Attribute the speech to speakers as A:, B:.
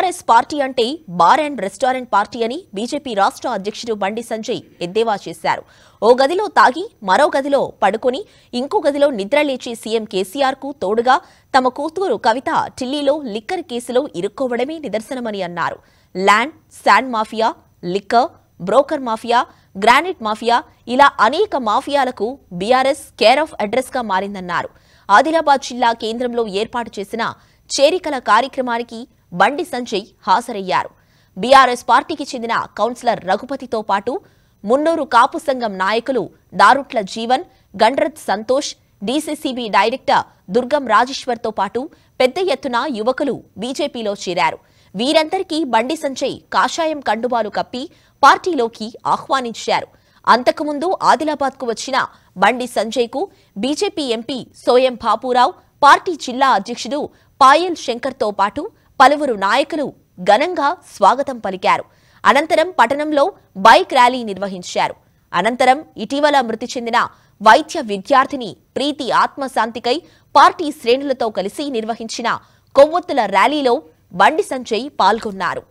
A: BRS party అంటే bar and restaurant party అని BJP రాష్ట్ర అధ్యక్షుడు బండి సంజయ్ ఎద్దేవా చేశారు. ఓ గదిలో తాగి మరో గదిలో పడుకొని ఇంకో గదిలో నిద్రలేచే సీఎం కేసీఆర్కు తోడుగా తమ కూతురు కవిత ఢిల్లీలో లిక్కర్ కేసులో ఇరుక్కోవడమే నిదర్శనమని అన్నారు. Land sand mafia liquor broker mafia granite mafia ఇలా అనేక మాఫియాలకు బీఆర్ఎస్ కేర్ ఆఫ్ అడ్రస్గా మారిందన్నారు. ఆదిలాబాద్ జిల్లా కేంద్రంలో ఏర్పాటు చేసిన చేరికల కార్యక్రమానికి బండి సంజయ్ హాజరయ్యారు. బీఆర్ఎస్ పార్టీకి చెందిన కౌన్సిలర్ రఘుపతితో పాటు మున్నూరు కాపు సంఘం నాయకులు దారుట్ల జీవన్ గండ్రత్ సంతోష్ డీసీసీబీ డైరెక్టర్ దుర్గం రాజేశ్వర్తో పాటు పెద్ద ఎత్తున యువకులు బీజేపీలో చేరారు. వీరందరికీ బండి సంజయ్ కాషాయం కండువాలు కప్పి పార్టీలోకి ఆహ్వానించారు. అంతకుముందు ఆదిలాబాద్కు వచ్చిన Bandi సంజయ్కు BJP MP Soyam Bapurao party జిల్లా అధ్యక్షుడు పాయల్ శంకర్తో పాటు పలువురు నాయకులు ఘనంగా స్వాగతం పలికారు. అనంతరం పట్టణంలో బైక్ ర్యాలీ నిర్వహించారు. అనంతరం ఇటీవల మృతి చెందిన వైద్య విద్యార్థిని ప్రీతి ఆత్మశాంతికై పార్టీ శ్రేణులతో కలిసి నిర్వహించిన కొవ్వొత్తుల ర్యాలీలో బండి సంజయ్ పాల్గొన్నారు.